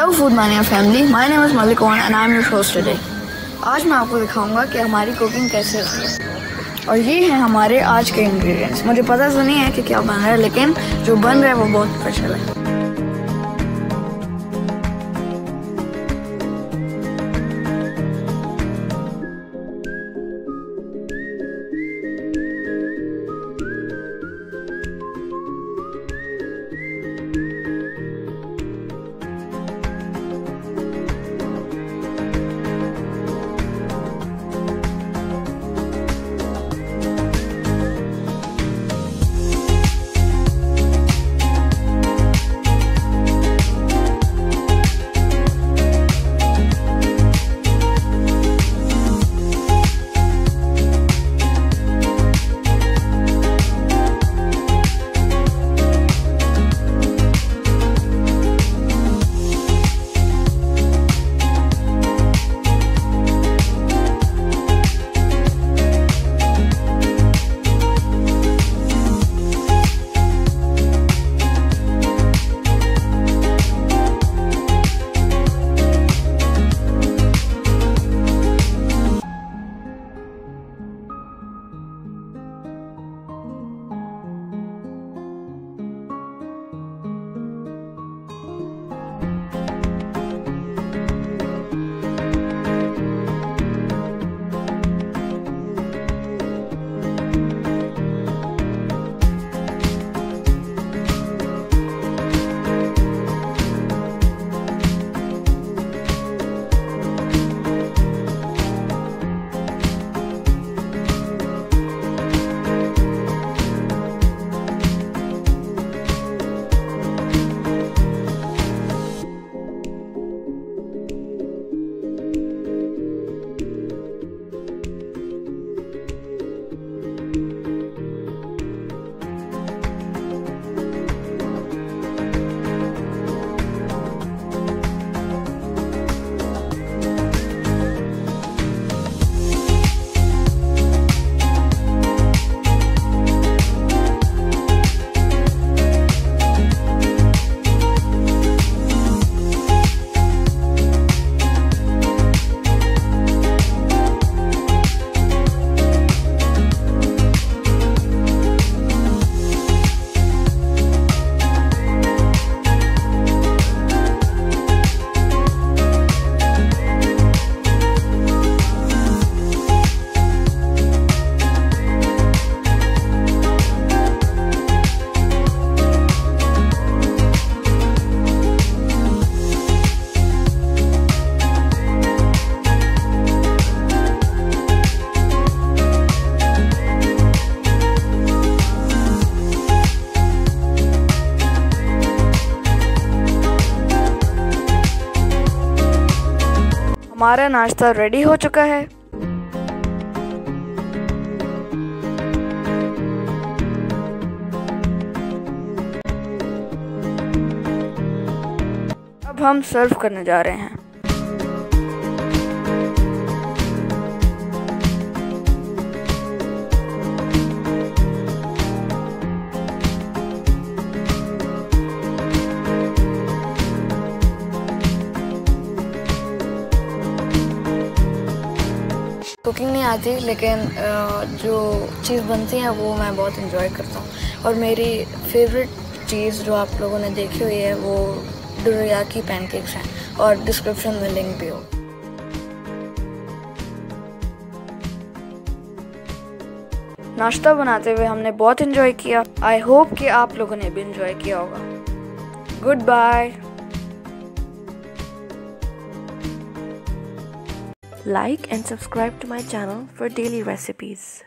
Hello food mania family my name is Malik one and I am your host today आज मैं आपको दिखाऊँगा कि हमारी कुकिंग कैसे होती है। और ये हैं हमारे आज के इंग्रेडिएंट्स मुझे पता तो नहीं है कि क्या बन रहा है, लेकिन जो बन रहा है वो बहुत स्पेशल है। हमारा नाश्ता रेडी हो चुका है। अब हम सर्व करने जा रहे हैं। कुकिंग नहीं आती, लेकिन जो चीज़ बनती है, वो मैं बहुत इन्जॉय करता हूँ। और मेरी फेवरेट चीज़ जो आप लोगों ने देखी हुई है, वो डुरिया की पैनकेक्स हैं, और डिस्क्रिप्शन में लिंक भी हो। नाश्ता बनाते हुए हमने बहुत इन्जॉय किया। आई होप कि आप लोगों ने भी इन्जॉय किया होगा। Good bye Like and subscribe to my channel for daily recipes.